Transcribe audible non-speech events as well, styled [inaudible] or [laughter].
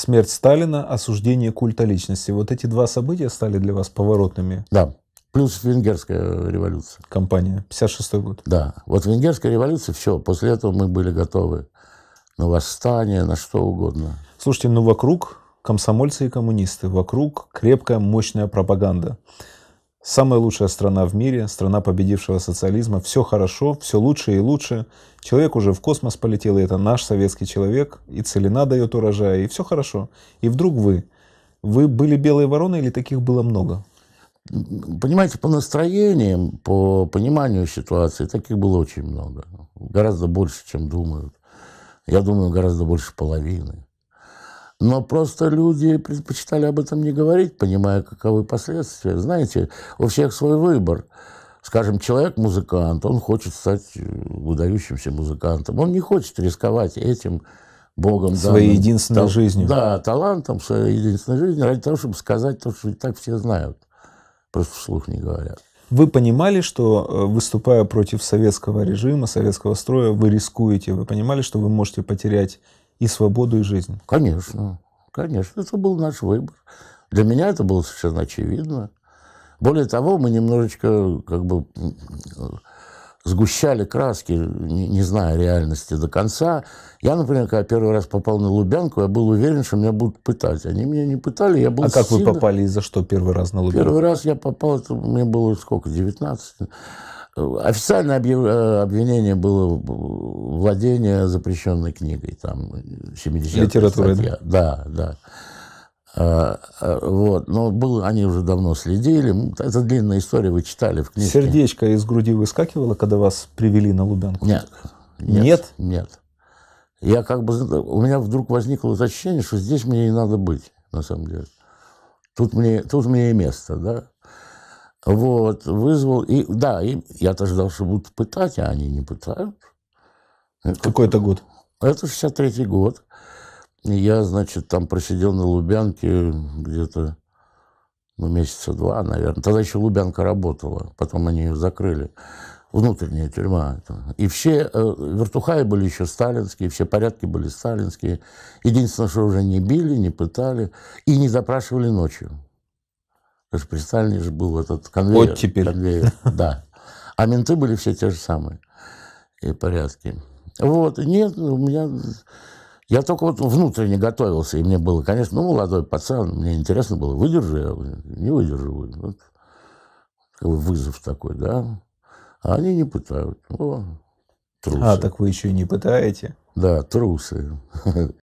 Смерть Сталина, осуждение культа личности. Вот эти два события стали для вас поворотными? Да. Плюс венгерская революция. Компания, 56 год. Да. Вот венгерская революция, все. После этого мы были готовы на восстание, на что угодно. Слушайте, ну вокруг комсомольцы и коммунисты, вокруг крепкая, мощная пропаганда. Самая лучшая страна в мире, страна победившего социализма. Все хорошо, все лучше и лучше. Человек уже в космос полетел, и это наш советский человек. И целина дает урожай, и все хорошо. И вдруг вы. Вы были белой вороной или таких было много? Понимаете, по настроениям, по пониманию ситуации, таких было очень много. Гораздо больше, чем думают. Я думаю, гораздо больше половины. Но просто люди предпочитали об этом не говорить, понимая, каковы последствия. Знаете, у всех свой выбор. Скажем, человек музыкант, он хочет стать э, выдающимся музыкантом. Он не хочет рисковать этим Богом Своей данным, единственной тал- жизнью. Да, талантом своей единственной жизни, ради того, чтобы сказать то, что и так все знают. Просто вслух не говорят. Вы понимали, что э, выступая против советского режима, советского строя, вы рискуете? Вы понимали, что вы можете потерять и свободу, и жизнь? Конечно, конечно, это был наш выбор. Для меня это было совершенно очевидно. Более того, мы немножечко как бы сгущали краски, не, не зная реальности до конца. Я, например, когда первый раз попал на Лубянку, я был уверен, что меня будут пытать. Они меня не пытали, я был А как вы сильно- попали и за что первый раз на Лубянку? Первый раз я попал, это мне было сколько, 19? Официальное э, обвинение было владение запрещенной книгой, там, 70 Литературой, статья. Да, да. А, а, Вот. Но было, они уже давно следили. Это длинная история, вы читали в книжке. Сердечко из груди выскакивало, когда вас привели на Лубянку? Нет. Нет? Нет. Я как бы... У меня вдруг возникло вот ощущение, что здесь мне и надо быть, на самом деле. Тут мне, тут мне и место, да. Вот, вызвал... И, да, и я-то ждал, что будут пытать, а они не пытают. Какой это год? Это 63-й год. Я, значит, там просидел на Лубянке где-то ну, месяца два, наверное. Тогда еще Лубянка работала, потом они ее закрыли. Внутренняя тюрьма. это. И все э, вертухаи были еще сталинские, все порядки были сталинские. Единственное, что уже не били, не пытали и не допрашивали ночью. Потому что при Сталине же был этот конвейер. Оттепель. конвейер, Да. А менты были все те же самые. И порядки. Вот. Нет, у меня... Я только вот внутренне готовился, и мне было, конечно, ну, молодой пацан, мне интересно было, выдержу я, не выдержу. Вот. Вызов такой, да. А они не пытают. О, трусы. А, так вы еще и не пытаете. Да, трусы. [laughs]